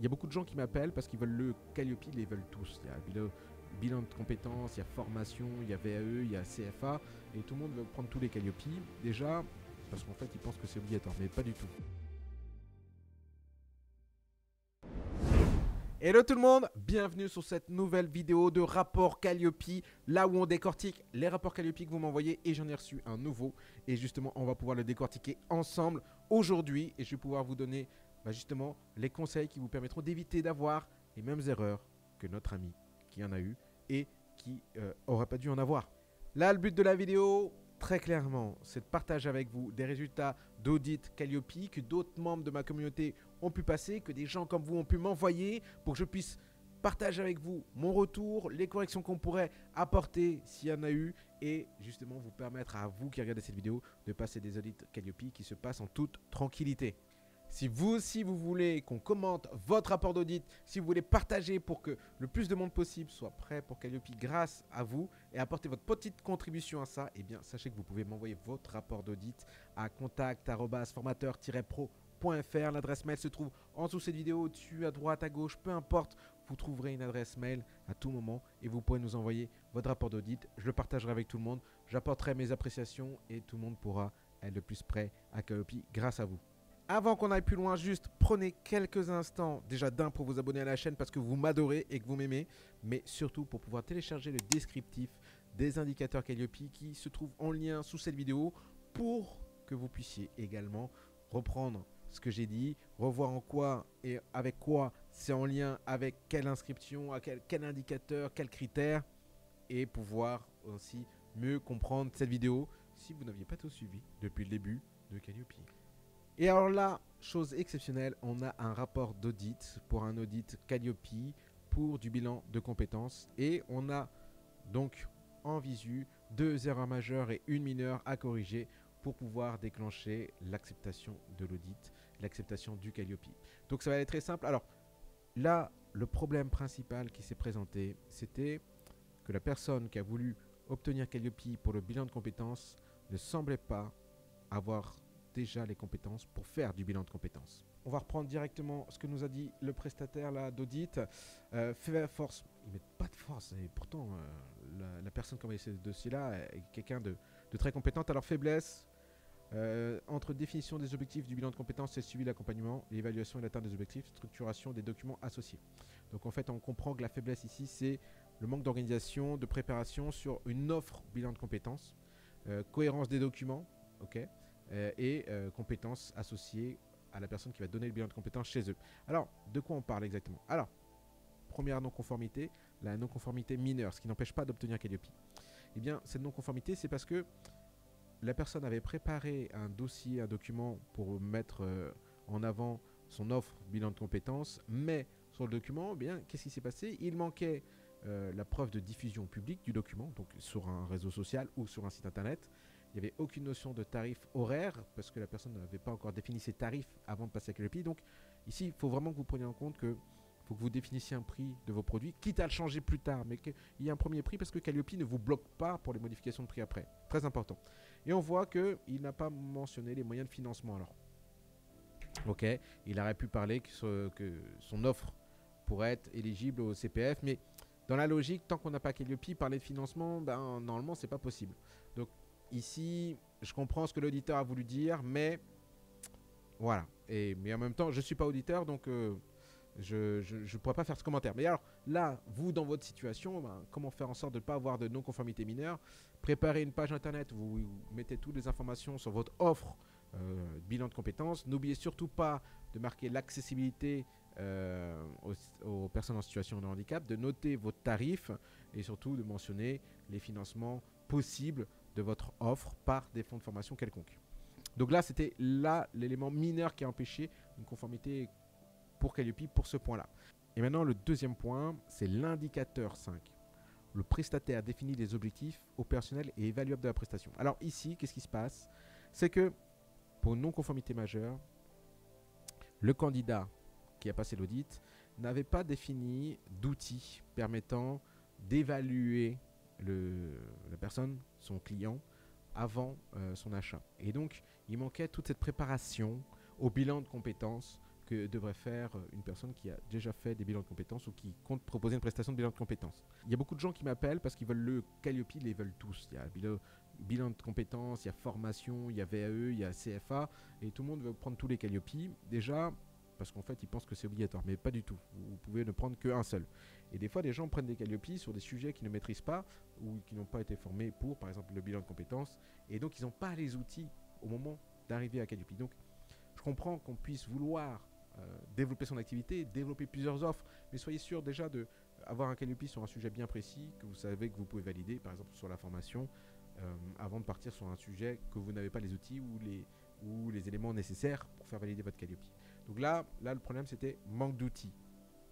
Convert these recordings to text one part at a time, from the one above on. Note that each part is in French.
il y a beaucoup de gens qui m'appellent parce qu'ils veulent le Calliope, ils les veulent tous. Il y a bilan, bilan de compétences, il y a formation, il y a VAE, il y a CFA, et tout le monde veut prendre tous les Calliope. Déjà, parce qu'en fait, ils pensent que c'est obligatoire, mais pas du tout. Hello tout le monde, bienvenue sur cette nouvelle vidéo de rapport Calliope, là où on décortique les rapports Calliope que vous m'envoyez et j'en ai reçu un nouveau et justement on va pouvoir le décortiquer ensemble aujourd'hui et je vais pouvoir vous donner bah, justement les conseils qui vous permettront d'éviter d'avoir les mêmes erreurs que notre ami qui en a eu et qui euh, pas dû en avoir. Là le but de la vidéo, très clairement, c'est de partager avec vous des résultats d'audit Calliope que d'autres membres de ma communauté ont pu passer, que des gens comme vous ont pu m'envoyer pour que je puisse partager avec vous mon retour, les corrections qu'on pourrait apporter s'il y en a eu et justement vous permettre à vous qui regardez cette vidéo de passer des audits Calliope qui se passent en toute tranquillité. Si vous aussi vous voulez qu'on commente votre rapport d'audit, si vous voulez partager pour que le plus de monde possible soit prêt pour Calliope grâce à vous et apporter votre petite contribution à ça, eh bien sachez que vous pouvez m'envoyer votre rapport d'audit à contact-formateur-pro L'adresse mail se trouve en dessous de cette vidéo, au-dessus, à droite, à gauche, peu importe. Vous trouverez une adresse mail à tout moment et vous pourrez nous envoyer votre rapport d'audit. Je le partagerai avec tout le monde. J'apporterai mes appréciations et tout le monde pourra être le plus prêt à Calliope grâce à vous. Avant qu'on aille plus loin, juste prenez quelques instants déjà d'un pour vous abonner à la chaîne parce que vous m'adorez et que vous m'aimez, mais surtout pour pouvoir télécharger le descriptif des indicateurs Calliope qui se trouve en lien sous cette vidéo pour que vous puissiez également reprendre ce que j'ai dit, revoir en quoi et avec quoi c'est en lien avec quelle inscription, à quel, quel indicateur, quels critères, et pouvoir aussi mieux comprendre cette vidéo si vous n'aviez pas tout suivi depuis le début de Calliope. Et alors là, chose exceptionnelle, on a un rapport d'audit pour un audit Calliope pour du bilan de compétences et on a donc en visu deux erreurs majeures et une mineure à corriger pour pouvoir déclencher l'acceptation de l'audit, l'acceptation du Calliope. Donc ça va être très simple. Alors là, le problème principal qui s'est présenté, c'était que la personne qui a voulu obtenir Calliope pour le bilan de compétences ne semblait pas avoir déjà les compétences pour faire du bilan de compétences. On va reprendre directement ce que nous a dit le prestataire d'audit. Euh, force, il met pas de force et pourtant euh, la, personne qui a envoyé ce dossier-là est quelqu'un de, très compétente. Alors faiblesse, euh, entre définition des objectifs du bilan de compétences et suivi l'accompagnement, l'évaluation et l'atteinte des objectifs, structuration des documents associés. Donc en fait, on comprend que la faiblesse ici, c'est le manque d'organisation, de préparation sur une offre bilan de compétences, euh, cohérence des documents, ok, et compétences associées à la personne qui va donner le bilan de compétences chez eux. Alors, de quoi on parle exactement? Alors, première non-conformité, la non-conformité mineure, ce qui n'empêche pas d'obtenir Calliope. Eh bien, cette non-conformité, c'est parce que la personne avait préparé un dossier, un document pour mettre euh, en avant son offre bilan de compétences, mais sur le document, eh bien, qu'est-ce qui s'est passé? Il manquait euh, la preuve de diffusion publique du document, donc sur un réseau social ou sur un site internet. Il n'y avait aucune notion de tarif horaire parce que la personne n'avait pas encore défini ses tarifs avant de passer à Calliope. Donc ici, il faut vraiment que vous preniez en compte que vous définissiez un prix de vos produits, quitte à le changer plus tard, mais qu'il y ait un premier prix parce que Calliope ne vous bloque pas pour les modifications de prix après. Très important. Et on voit qu'il n'a pas mentionné les moyens de financement alors. Ok, il aurait pu parler que, son offre pourrait être éligible au CPF, mais dans la logique, tant qu'on n'a pas Calliope, parler de financement, ben, normalement, c'est pas possible. Donc ici, je comprends ce que l'auditeur a voulu dire, mais voilà. Et, mais en même temps, je ne suis pas auditeur, donc euh, je ne pourrais pas faire ce commentaire. Mais alors, là, vous, dans votre situation, ben, comment faire en sorte de ne pas avoir de non-conformité mineure? Préparez une page internet, vous, vous mettez toutes les informations sur votre offre, euh, bilan de compétences. N'oubliez surtout pas de marquer l'accessibilité euh, aux, personnes en situation de handicap, de noter vos tarifs et surtout de mentionner les financements possibles votre offre par des fonds de formation quelconques. Donc là, c'était là l'élément mineur qui a empêché une conformité pour Calliope pour ce point-là. Et maintenant, le deuxième point, c'est l'indicateur 5. Le prestataire définit les objectifs opérationnels et évaluables de la prestation. Alors ici, qu'est-ce qui se passe? C'est que pour une non-conformité majeure, le candidat qui a passé l'audit n'avait pas défini d'outils permettant d'évaluer la personne, son client, avant euh, son achat. Et donc, il manquait toute cette préparation au bilan de compétences que devrait faire une personne qui a déjà fait des bilans de compétences ou qui compte proposer une prestation de bilan de compétences. Il y a beaucoup de gens qui m'appellent parce qu'ils veulent le Calliope, ils les veulent tous. Il y a bilan, bilan de compétences, il y a formation, il y a VAE, il y a CFA, et tout le monde veut prendre tous les Calliope. Déjà, parce qu'en fait, ils pensent que c'est obligatoire, mais pas du tout. Vous pouvez ne prendre qu'un seul. Et des fois, des gens prennent des Calliope sur des sujets qu'ils ne maîtrisent pas ou qui n'ont pas été formés pour, par exemple, le bilan de compétences, et donc ils n'ont pas les outils au moment d'arriver à Calliope. Donc, je comprends qu'on puisse vouloir euh, développer son activité, développer plusieurs offres, mais soyez sûr déjà d'avoir un Calliope sur un sujet bien précis que vous savez que vous pouvez valider, par exemple sur la formation, euh, avant de partir sur un sujet que vous n'avez pas les outils ou les, ou les éléments nécessaires pour faire valider votre Calliope. Donc là, là le problème c'était manque d'outils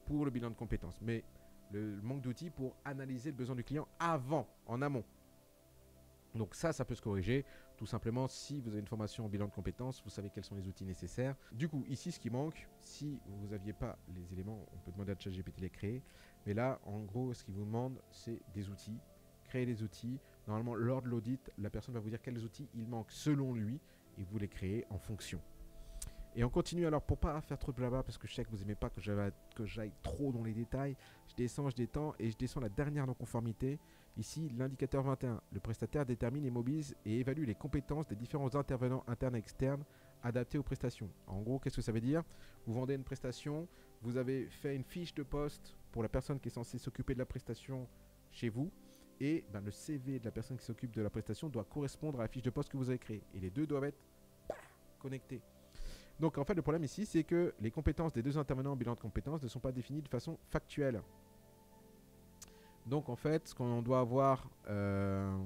pour le bilan de compétences, mais le manque d'outils pour analyser le besoin du client avant, en amont. Donc ça, ça peut se corriger. Tout simplement, si vous avez une formation en bilan de compétences, vous savez quels sont les outils nécessaires. Du coup, ici, ce qui manque, si vous n'aviez pas les éléments, on peut demander à ChatGPT de les créer. Mais là, en gros, ce qu'il vous demande, c'est des outils. Créer des outils. Normalement, lors de l'audit, la personne va vous dire quels outils il manque selon lui et vous les créez en fonction. Et on continue alors pour pas faire trop de blabla parce que je sais que vous aimez pas que j'aille trop dans les détails. Je descends, je détends et je descends la dernière non-conformité. Ici, l'indicateur 21. Le prestataire détermine et mobilise et évalue les compétences des différents intervenants internes et externes adaptés aux prestations. En gros, qu'est-ce que ça veut dire? Vous vendez une prestation, vous avez fait une fiche de poste pour la personne qui est censée s'occuper de la prestation chez vous. Et ben, le CV de la personne qui s'occupe de la prestation doit correspondre à la fiche de poste que vous avez créée. Et les deux doivent être connectés. Donc en fait, le problème ici, c'est que les compétences des deux intervenants en bilan de compétences ne sont pas définies de façon factuelle. Donc en fait, ce qu'on doit avoir, euh,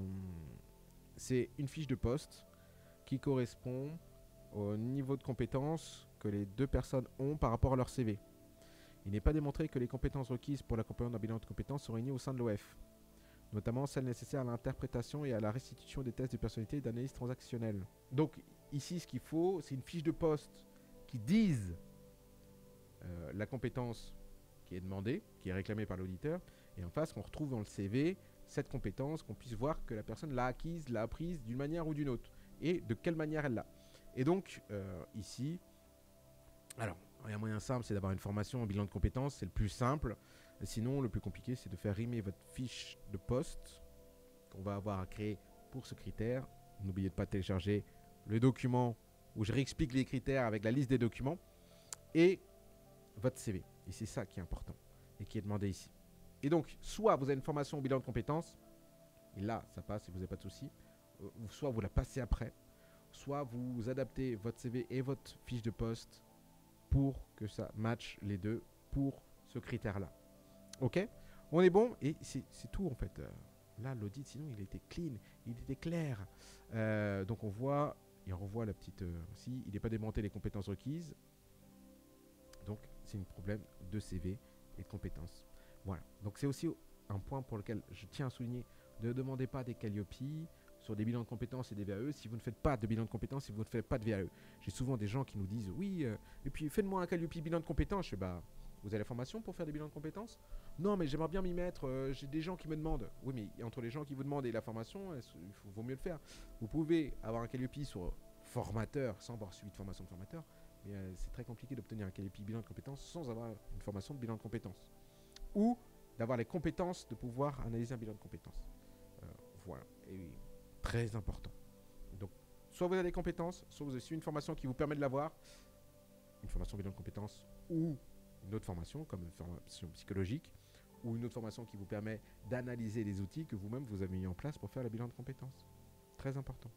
c'est une fiche de poste qui correspond au niveau de compétences que les deux personnes ont par rapport à leur CV. Il n'est pas démontré que les compétences requises pour l'accompagnement d'un bilan de compétences sont réunies au sein de l'OF, notamment celles nécessaires à l'interprétation et à la restitution des tests de personnalité et d'analyse transactionnelle. Donc Ici, ce qu'il faut, c'est une fiche de poste qui dise euh, la compétence qui est demandée, qui est réclamée par l'auditeur, et en face, qu'on retrouve dans le CV cette compétence, qu'on puisse voir que la personne l'a acquise, l'a apprise d'une manière ou d'une autre, et de quelle manière elle l'a. Et donc, euh, ici, alors, il y a un moyen simple, c'est d'avoir une formation en bilan de compétences, c'est le plus simple. Sinon, le plus compliqué, c'est de faire rimer votre fiche de poste qu'on va avoir à créer pour ce critère. N'oubliez de pas télécharger le document où je réexplique les critères avec la liste des documents et votre CV. Et c'est ça qui est important et qui est demandé ici. Et donc, soit vous avez une formation au bilan de compétences, et là, ça passe et vous n'avez pas de souci. Euh, soit vous la passez après, soit vous adaptez votre CV et votre fiche de poste pour que ça matche les deux pour ce critère-là. Ok? On est bon et c'est tout en fait. Euh, là, l'audit, sinon, il était clean, il était clair. Euh, donc on voit il renvoie la petite... Euh, il n'est pas démonté les compétences requises, donc c'est un problème de CV et de compétences. Voilà. Donc c'est aussi un point pour lequel je tiens à souligner, ne demandez pas des Calliope sur des bilans de compétences et des VAE si vous ne faites pas de bilan de compétences, si vous ne faites pas de VAE. J'ai souvent des gens qui nous disent oui, euh, et puis faites-moi un Calliope bilan de compétences. Je fais bah vous avez la formation pour faire des bilans de compétences? Non, mais j'aimerais bien m'y mettre. Euh, j'ai des gens qui me demandent. Oui, mais entre les gens qui vous demandent et la formation, il vaut mieux le faire? Vous pouvez avoir un Calliope sur formateur sans avoir suivi de formation de formateur, mais euh, c'est très compliqué d'obtenir un Calliope bilan de compétences sans avoir une formation de bilan de compétences. Ou d'avoir les compétences de pouvoir analyser un bilan de compétences. Euh, voilà. Et très important. Donc, soit vous avez des compétences, soit vous avez suivi une formation qui vous permet de l'avoir, une formation bilan de compétences ou une autre formation, comme une formation psychologique, ou une autre formation qui vous permet d'analyser les outils que vous-même vous avez mis en place pour faire le bilan de compétences. Très important.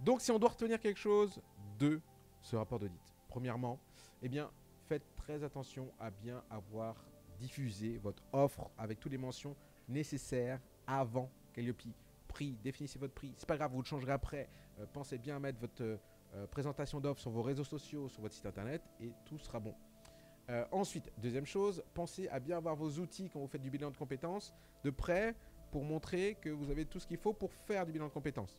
Donc si on doit retenir quelque chose de ce rapport d'audit, premièrement, eh bien, faites très attention à bien avoir diffusé votre offre avec toutes les mentions nécessaires avant Calliope. Prix, définissez votre prix. C'est pas grave, vous le changerez après. Euh, pensez bien à mettre votre euh, présentation d'offre sur vos réseaux sociaux, sur votre site internet et tout sera bon. Euh, ensuite, deuxième chose, pensez à bien avoir vos outils quand vous faites du bilan de compétences de près pour montrer que vous avez tout ce qu'il faut pour faire du bilan de compétences.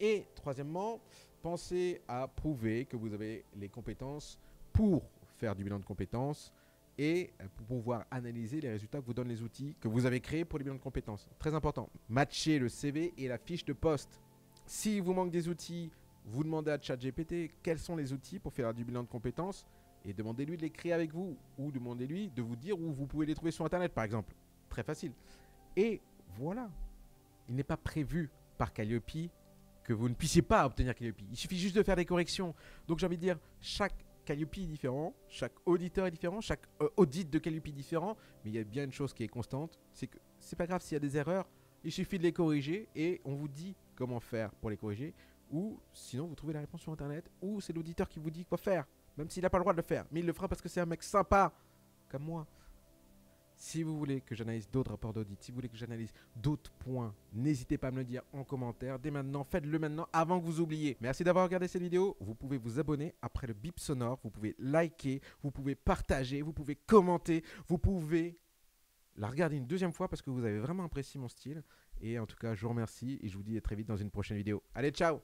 Et troisièmement, pensez à prouver que vous avez les compétences pour faire du bilan de compétences et pour pouvoir analyser les résultats que vous donnent les outils que vous avez créés pour les bilans de compétences. Très important. Matcher le CV et la fiche de poste. Si vous manque des outils vous demandez à ChatGPT quels sont les outils pour faire du bilan de compétences et demandez-lui de les créer avec vous ou demandez-lui de vous dire où vous pouvez les trouver sur Internet, par exemple. Très facile. Et voilà. Il n'est pas prévu par Calliope que vous ne puissiez pas obtenir Calliope. Il suffit juste de faire des corrections. Donc j'ai envie de dire, chaque Calliope est différent, chaque auditeur est différent, chaque euh, audit de Calliope est différent, mais il y a bien une chose qui est constante, c'est que c'est pas grave s'il y a des erreurs, il suffit de les corriger et on vous dit comment faire pour les corriger, ou sinon vous trouvez la réponse sur internet, ou c'est l'auditeur qui vous dit quoi faire, même s'il n'a pas le droit de le faire, mais il le fera parce que c'est un mec sympa, comme moi. Si vous voulez que j'analyse d'autres rapports d'audit, si vous voulez que j'analyse d'autres points, n'hésitez pas à me le dire en commentaire. Dès maintenant, faites-le maintenant avant que vous oubliez. Merci d'avoir regardé cette vidéo. Vous pouvez vous abonner après le bip sonore. Vous pouvez liker, vous pouvez partager, vous pouvez commenter, vous pouvez la regarder une deuxième fois parce que vous avez vraiment apprécié mon style. Et en tout cas, je vous remercie et je vous dis à très vite dans une prochaine vidéo. Allez, ciao